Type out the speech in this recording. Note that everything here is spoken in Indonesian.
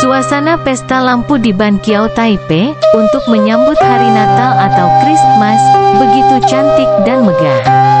Suasana pesta lampu di Banqiao Taipei untuk menyambut hari Natal atau Christmas begitu cantik dan megah.